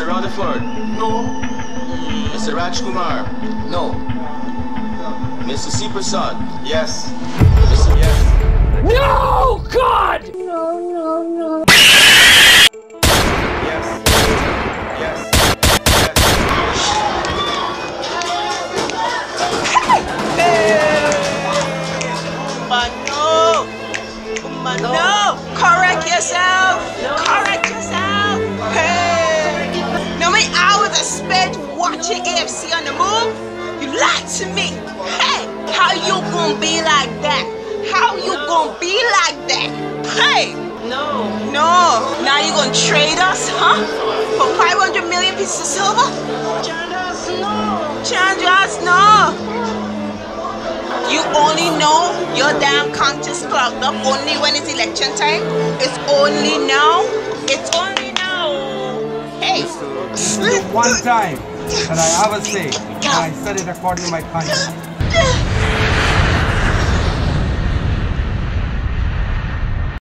Mr. Rutherford. No. Hmm, Mr. Rajkumar. No. Mr. C. Persaud. Yes. Mr. Yes. No! God! No, no, no. Yes. Yes. Mano! Mano! Watching AFC on the move? You lied to me! Hey! How you gonna be like that? How you gonna be like that? Hey! No. No! Now you gonna trade us, huh? For 500 million pieces of silver? Chandas, no. Chandras, no! You only know your damn account is clogged up only when it's election time. It's only now. It's only now. Hey. One time that I ever say, and I said it according to my conscience.